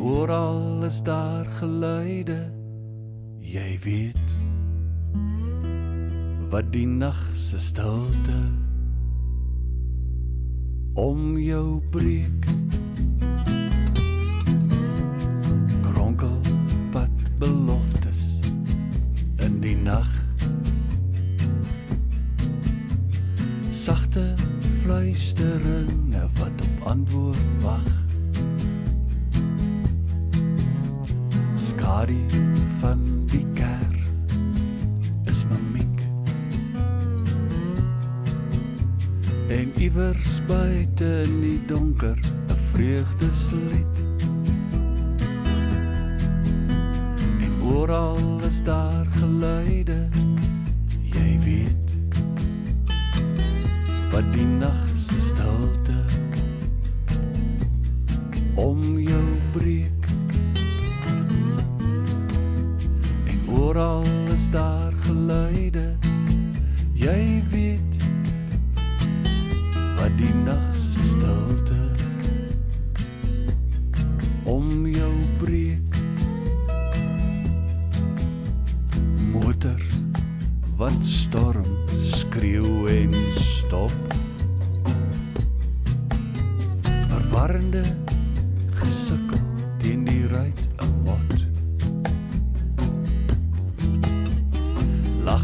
Oral is daar geluide. Jy weet wat die nag se stilte om jou breek. Kronkel pad beloftes in die nag. Sagte fluisteringe wat op antwoord wag. Skadi van die kerk is mimiek. En iewers buite in die donker 'n vreugdeslied. En oral is daar geluide. Jy weet wat die nag se stilte om jou oral is daar geluide. Jy weet wat die nag se stilte om jou breek. Motors wat storm skreeu en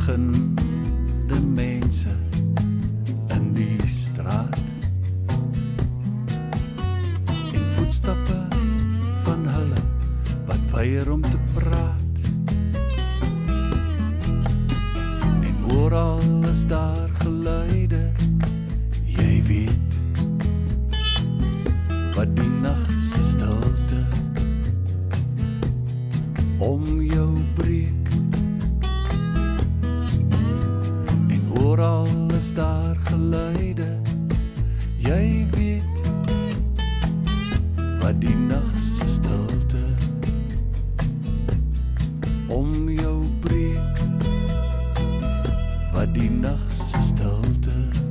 Lachende mense in die straat. En voetstappe van hulle wat weier om te praat. En oral is daar geluide. Jy weet wat die nag se stilte om jou breek. oral is daar geluide jy weet wat die nag se stilte. Om jou breek. Wat die nag se stilte.